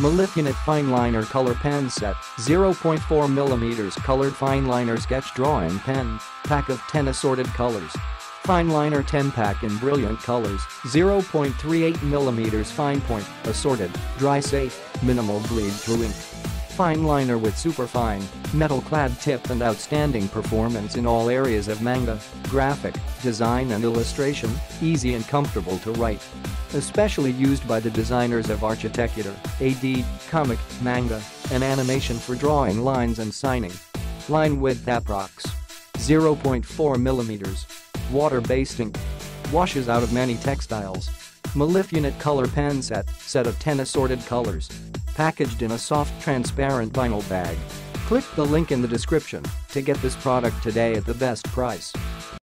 Melifinite Fine Liner Color Pen Set 0.4mm Colored Fine Liner Sketch Drawing Pen Pack of 10 assorted colors. Fine Liner 10 pack in brilliant colors 0.38mm fine point assorted dry safe minimal bleed through ink Fine liner with superfine, metal-clad tip and outstanding performance in all areas of manga, graphic, design and illustration, easy and comfortable to write. Especially used by the designers of Architecture, AD, comic, manga, and animation for drawing lines and signing. Line width approx. 0.4 mm. Water-based ink. Washes out of many textiles. Melifinite color pen set, set of 10 assorted colors packaged in a soft transparent vinyl bag. Click the link in the description to get this product today at the best price.